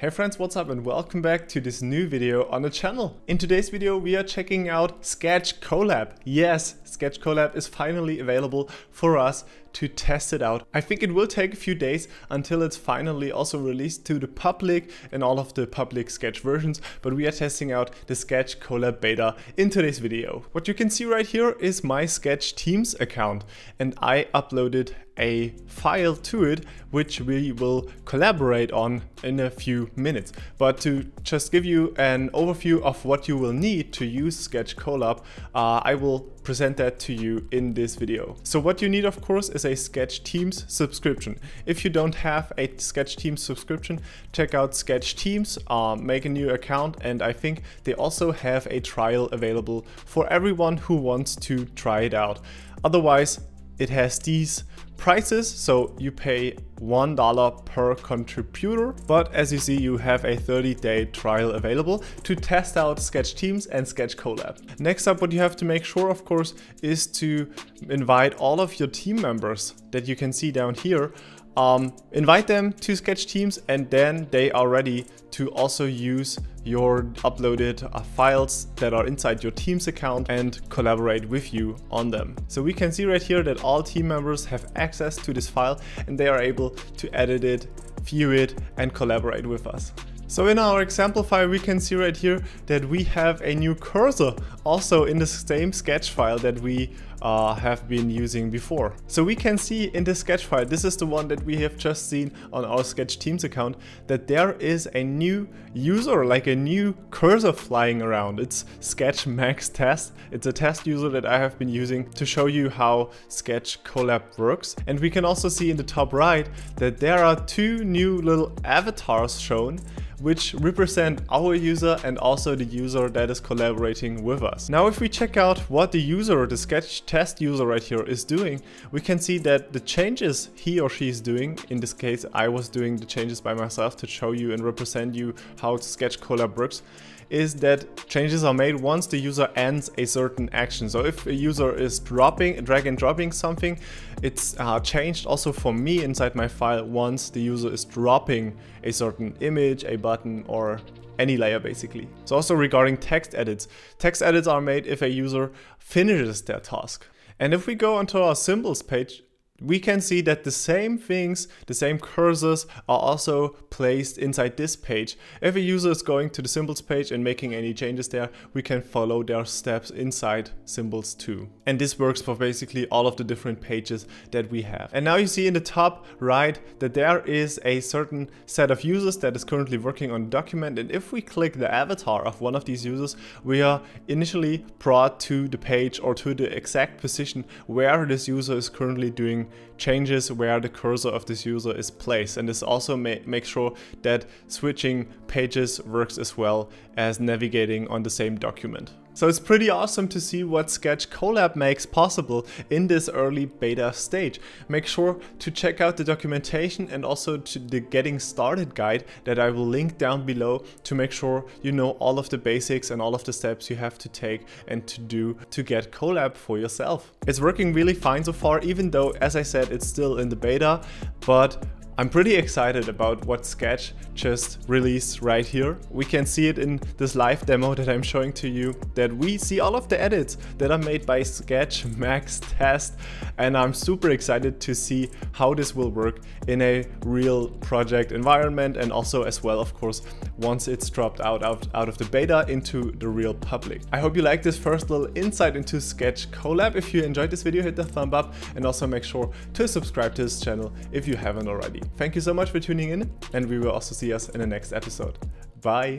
Hey friends, what's up and welcome back to this new video on the channel. In today's video we are checking out Sketch Collab. Yes, Sketch Collab is finally available for us to test it out. I think it will take a few days until it's finally also released to the public and all of the public Sketch versions, but we are testing out the Sketch Collab beta in today's video. What you can see right here is my Sketch Teams account and I uploaded a file to it which we will collaborate on in a few minutes. But to just give you an overview of what you will need to use Sketch Collab, uh, I will present that to you in this video. So what you need of course is a Sketch Teams subscription. If you don't have a Sketch Teams subscription, check out Sketch Teams, uh, make a new account and I think they also have a trial available for everyone who wants to try it out. Otherwise, it has these prices. So you pay $1 per contributor, but as you see, you have a 30 day trial available to test out Sketch Teams and Sketch Collab. Next up, what you have to make sure, of course, is to invite all of your team members that you can see down here um, invite them to Sketch Teams and then they are ready to also use your uploaded uh, files that are inside your Teams account and collaborate with you on them. So we can see right here that all team members have access to this file and they are able to edit it, view it and collaborate with us. So in our example file we can see right here that we have a new cursor also in the same sketch file that we uh, have been using before. So we can see in the sketch file, this is the one that we have just seen on our Sketch Teams account, that there is a new user, like a new cursor flying around. It's Sketch Max Test. It's a test user that I have been using to show you how Sketch Collab works. And we can also see in the top right that there are two new little avatars shown which represent our user and also the user that is collaborating with us. Now if we check out what the user, the sketch test user right here is doing, we can see that the changes he or she is doing, in this case I was doing the changes by myself to show you and represent you how Sketch Collab works, is that changes are made once the user ends a certain action. So if a user is dropping, drag and dropping something, it's uh, changed also for me inside my file once the user is dropping a certain image, a button or any layer basically. So also regarding text edits. Text edits are made if a user finishes their task. And if we go onto our symbols page, we can see that the same things, the same cursors are also placed inside this page. If a user is going to the symbols page and making any changes there, we can follow their steps inside symbols too. And this works for basically all of the different pages that we have. And now you see in the top right that there is a certain set of users that is currently working on the document. And if we click the avatar of one of these users, we are initially brought to the page or to the exact position where this user is currently doing changes where the cursor of this user is placed. And this also ma makes sure that switching pages works as well as navigating on the same document. So it's pretty awesome to see what Sketch Collab makes possible in this early beta stage. Make sure to check out the documentation and also to the getting started guide that I will link down below to make sure you know all of the basics and all of the steps you have to take and to do to get Collab for yourself. It's working really fine so far even though as I said it's still in the beta but I'm pretty excited about what Sketch just released right here. We can see it in this live demo that I'm showing to you, that we see all of the edits that are made by Sketch Max Test, and I'm super excited to see how this will work in a real project environment, and also as well, of course, once it's dropped out, out, out of the beta into the real public. I hope you like this first little insight into Sketch Collab. If you enjoyed this video, hit the thumb up, and also make sure to subscribe to this channel if you haven't already. Thank you so much for tuning in and we will also see us in the next episode. Bye!